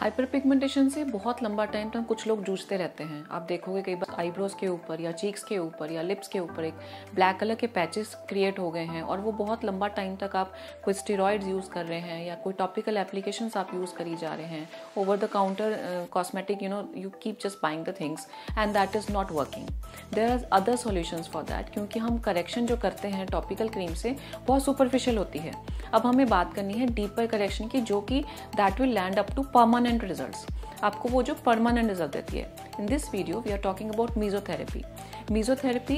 Hyper pigmentation से बहुत लंबा टाइम तक कुछ लोग जूझते रहते हैं। आप देखोगे कई बार आईब्रोज के ऊपर या चीक्स के ऊपर या लिप्स के ऊपर एक ब्लैक कलर के पैचेस क्रिएट हो गए हैं और वो बहुत लंबा टाइम तक आप कोई स्टेरॉइड्स यूज़ कर रहे हैं या कोई टॉपिकल एप्लीकेशंस आप यूज़ करी जा रहे हैं। Over the counter cosmetic you know you keep just buying the things and that is not working there are other solutions for that क्योंकि हम करेक्शन जो करते हैं टॉपिकल क्रीम से, बहुत सुपरफिशियल होती है। अब हमें बात करनी है डीपर करेक्शन की जो कि that will land up to permanent results आपको वो जो परमानेंट रिज़ल्ट देती है. In this video we are talking about mesotherapy mesotherapy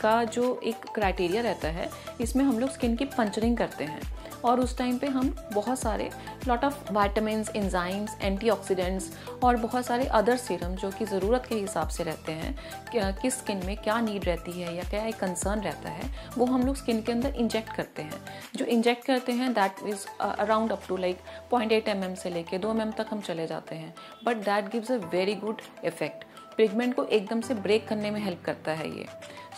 का जो एक क्राइटेरिया रहता है, इसमें हम लोग स्किन की पंचरिंग करते हैं. और उस टाइम पे हम बहुत सारे lot of vitamin enzymes antioxidants और बहुत सारे अदर सीरम जो कि ज़रूरत के हिसाब से रहते हैं, क्या, किस स्किन में क्या नीड रहती है या क्या एक कंसर्न रहता है, वो हम लोग स्किन के अंदर इंजेक्ट करते हैं। जो इंजेक्ट करते हैं that is around up to like point eight M से लेके दो एम तक हम चले जाते हैं। But that gives a very good effect pigment को एकदम से ब्रेक करने में हेल्प करता है ये।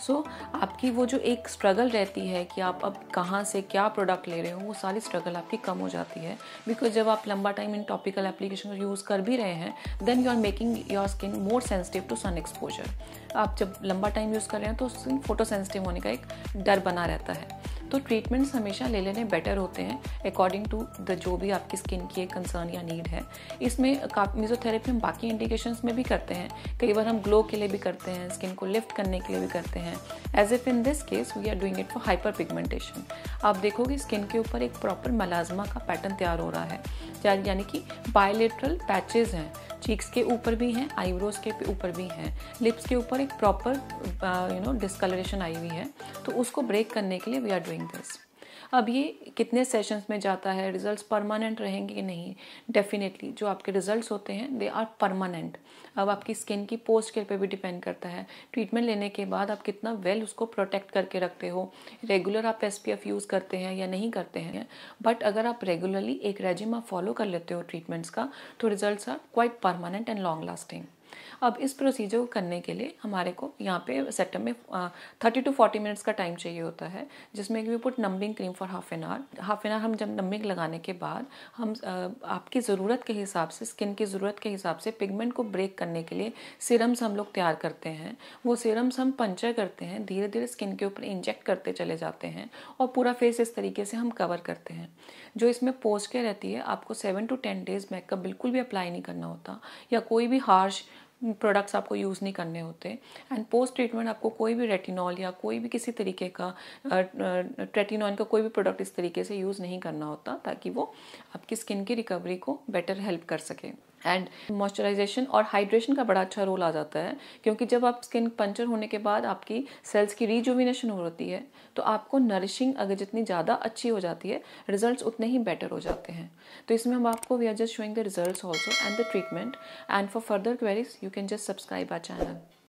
सो so, आपकी वो जो एक स्ट्रगल रहती है कि आप अब कहाँ से क्या प्रोडक्ट ले रहे हो वो सारी स्ट्रगल आपकी कम हो जाती है। बिकॉज़ जब आप लंबा time in topical application use कर भी रहे हैं then you are making your skin more sensitive to sun exposure आप जब लंबा टाइम यूज़ कर रहे हैं तो स्किन फ़ोटो सेंसिटिव होने का एक डर बना रहता है। तो ट्रीटमेंट्स हमेशा ले लेने बेटर होते हैं अकॉर्डिंग टू द जो भी आपकी स्किन की कंसर्न या नीड है। इसमें मिजोथेरेपी हम बाकी इंडिकेशंस में भी करते हैं। कई बार हम ग्लो के लिए भी करते हैं स्किन को लिफ्ट करने के लिए भी करते हैं। As if in this case we are doing it for hyperpigmentation आप देखोगे स्किन के ऊपर एक प्रॉपर मलाजमा का पैटर्न तैयार हो रहा है। यानी कि बायोलेट्रल पैचेज हैं। चीक्स के ऊपर भी हैं आईब्रोज के ऊपर भी हैं। लिप्स के ऊपर एक प्रॉपर यू नो डिस्कलरेशन आई हुई है। तो उसको ब्रेक करने के लिए वी आर डूइंग दिस अब ये कितने सेशंस में जाता है? रिजल्ट्स परमानेंट रहेंगे कि नहीं? डेफिनेटली जो आपके रिजल्ट्स होते हैं दे आर परमानेंट अब आपकी स्किन की पोस्ट केयर पे भी डिपेंड करता है। ट्रीटमेंट लेने के बाद आप कितना वेल उसको प्रोटेक्ट करके रखते हो? रेगुलर आप एसपीएफ यूज़ करते हैं या नहीं करते हैं? बट अगर आप रेगुलरली एक रेजिम आप फॉलो कर लेते हो ट्रीटमेंट्स का तो result are quite permanent and long lasting अब इस प्रोसीजर को करने के लिए हमारे को यहाँ पे सेटअप में थर्टी टू फोर्टी मिनट्स का टाइम चाहिए होता है, जिसमें कि we put numbing cream for half an hour half an hour हम जब नंबिंग लगाने के बाद हम आपकी ज़रूरत के हिसाब से स्किन की ज़रूरत के हिसाब से पिगमेंट को ब्रेक करने के लिए सीरम्स हम लोग तैयार करते हैं। वो सीरम्स हम पंचर करते हैं धीरे धीरे स्किन के ऊपर इंजेक्ट करते चले जाते हैं और पूरा फेस इस तरीके से हम कवर करते हैं। जो इसमें पोस्ट के रहती है, आपको seven to ten days makeup बिल्कुल भी अप्लाई नहीं करना होता, या कोई भी हार्श प्रोडक्ट्स आपको यूज़ नहीं करने होते. एंड पोस्ट ट्रीटमेंट आपको कोई भी रेटिनॉल या कोई भी किसी तरीके का ट्रेटिनॉल का कोई भी प्रोडक्ट इस तरीके से यूज़ नहीं करना होता ताकि वो आपकी स्किन की रिकवरी को बेटर हेल्प कर सके. एंड मॉइस्चराइजेशन और हाइड्रेशन का बड़ा अच्छा रोल आ जाता है, क्योंकि जब आप स्किन पंचर होने के बाद आपकी सेल्स की रिजुविनेशन हो रही है तो आपको नरिशिंग अगर जितनी ज़्यादा अच्छी हो जाती है रिज़ल्ट उतने ही बेटर हो जाते हैं। तो इसमें हम आपको we are just showing the result also and the treatment and for further queries you can just subscribe our channel